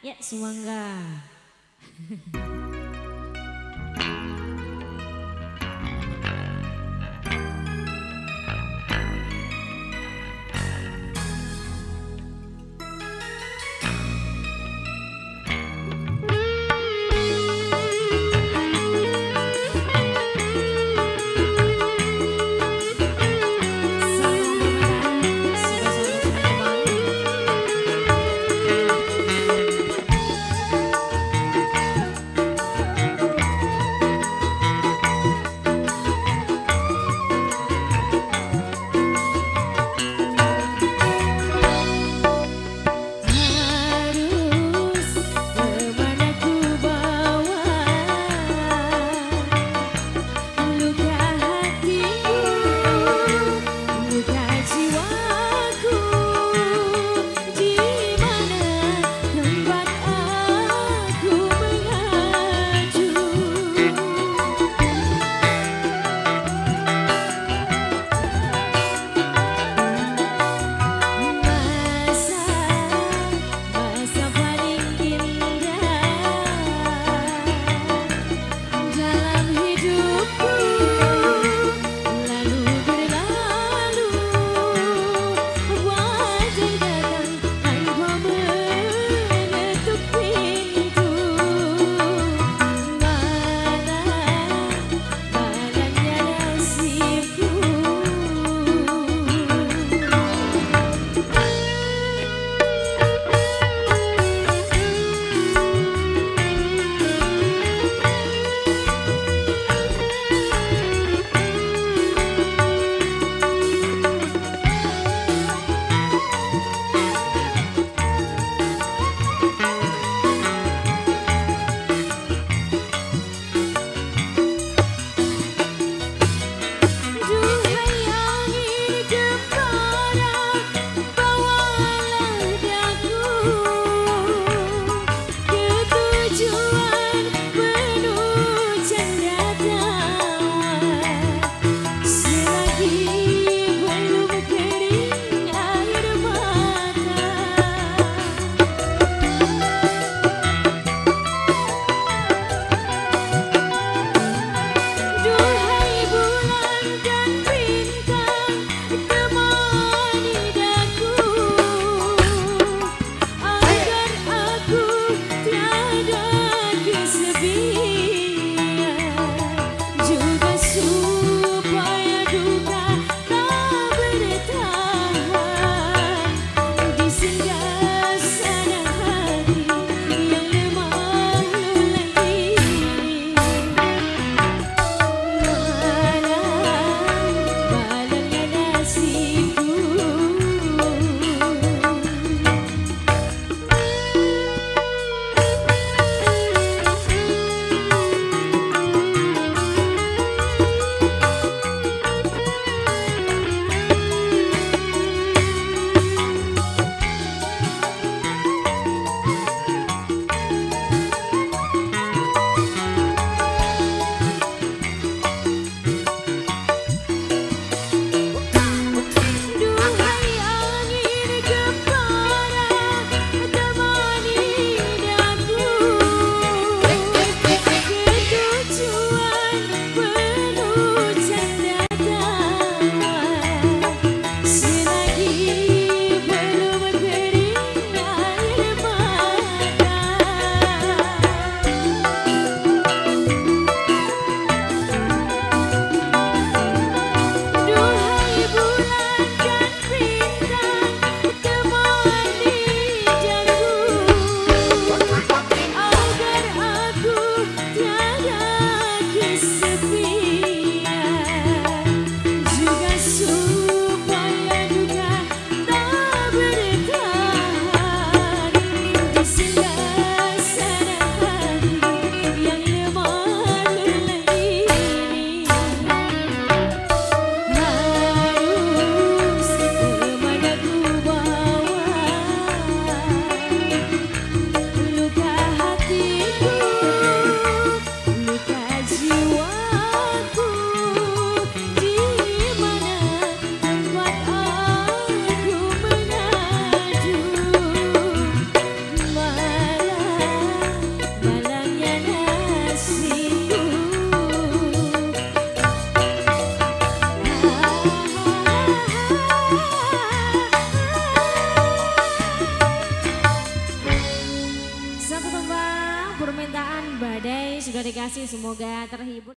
Ya, semangga. dikasih semoga terhibur.